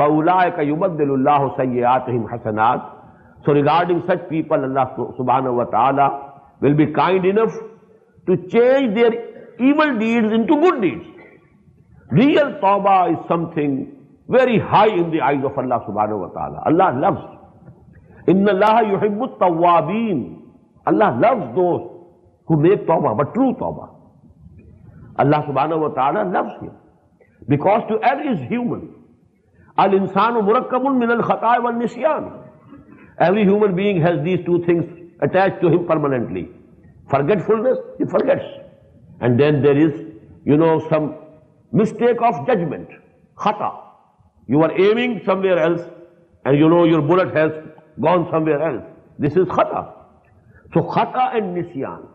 فولا کا یوبد اللہ سیات حسنات۔ سو regarding such people اللہ سبحان و تعالی will be kind enough to change their even deeds into good deeds real توبا is something very high in the eyes of Allah سبحان و تعالی اللہ لفظ ان اللہ یحب التوابین Allah loves those who make توبہ بٹ ٹرو توبہ اللہ سبحانہ و تعالی لفظ ہے because to err is human Al insanu murakkabun min al khata'i wal nisyan. Every human being has these two things attached to him permanently. Forgetfulness, he forgets. And then there is, you know, some mistake of judgment. Khata. You are aiming somewhere else and you know your bullet has gone somewhere else. This is khata. So khata and nisyan.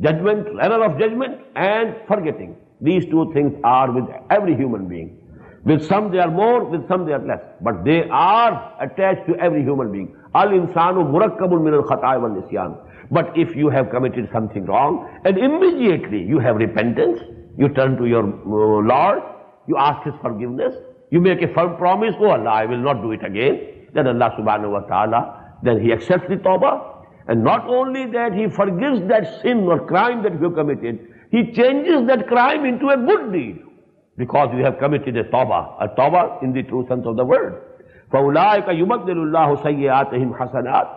Judgment, error of judgment and forgetting. These two things are with every human being. With some they are more, with some they are less. But they are attached to every human being. Al insanu murakkabun min al khata'i wal nisyan. But if you have committed something wrong and immediately you have repentance, you turn to your uh, Lord, you ask His forgiveness, you make a firm promise, oh Allah, I will not do it again. Then Allah subhanahu wa ta'ala, then He accepts the tawbah. And not only that, He forgives that sin or crime that you committed, He changes that crime into a good deed Because you have committed a tawbah, a tawbah in the true sense of the word. فَأُولَٰئِكَ يُبَدِّلُ اللَّهُ سَيِّئَاتِهِمْ حَسَنَاتٍ